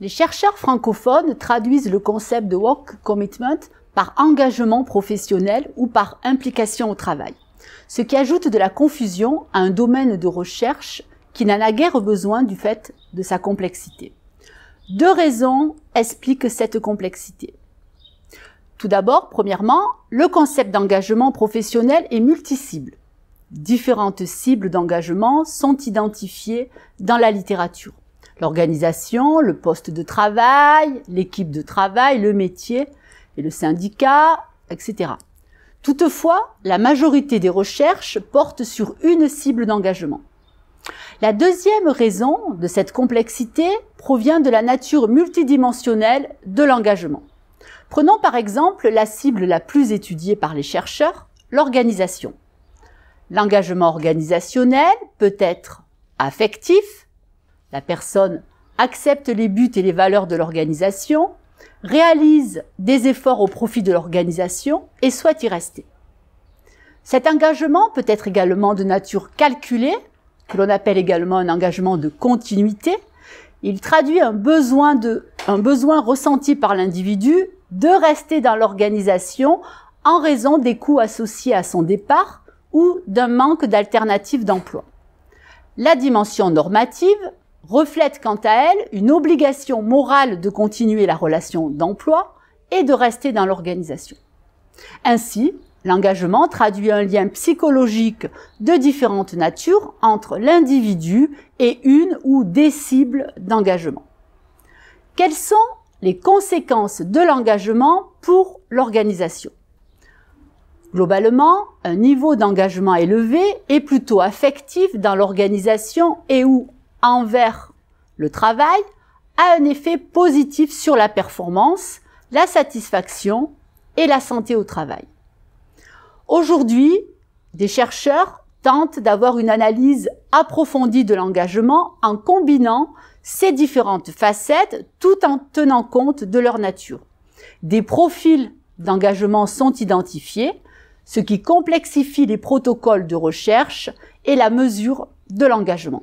Les chercheurs francophones traduisent le concept de work commitment par engagement professionnel ou par implication au travail, ce qui ajoute de la confusion à un domaine de recherche qui n'en a guère besoin du fait de sa complexité. Deux raisons expliquent cette complexité. Tout d'abord, premièrement, le concept d'engagement professionnel est multicible. Différentes cibles d'engagement sont identifiées dans la littérature. L'organisation, le poste de travail, l'équipe de travail, le métier et le syndicat, etc. Toutefois, la majorité des recherches portent sur une cible d'engagement. La deuxième raison de cette complexité provient de la nature multidimensionnelle de l'engagement. Prenons par exemple la cible la plus étudiée par les chercheurs, l'organisation. L'engagement organisationnel peut être affectif, la personne accepte les buts et les valeurs de l'organisation, réalise des efforts au profit de l'organisation et souhaite y rester. Cet engagement peut être également de nature calculée, que l'on appelle également un engagement de continuité. Il traduit un besoin, de, un besoin ressenti par l'individu de rester dans l'organisation en raison des coûts associés à son départ ou d'un manque d'alternatives d'emploi. La dimension normative reflète quant à elle une obligation morale de continuer la relation d'emploi et de rester dans l'organisation. Ainsi, l'engagement traduit un lien psychologique de différentes natures entre l'individu et une ou des cibles d'engagement. Quelles sont les conséquences de l'engagement pour l'organisation? Globalement, un niveau d'engagement élevé est plutôt affectif dans l'organisation et ou envers le travail a un effet positif sur la performance, la satisfaction et la santé au travail. Aujourd'hui, des chercheurs tentent d'avoir une analyse approfondie de l'engagement en combinant ces différentes facettes tout en tenant compte de leur nature. Des profils d'engagement sont identifiés, ce qui complexifie les protocoles de recherche et la mesure de l'engagement.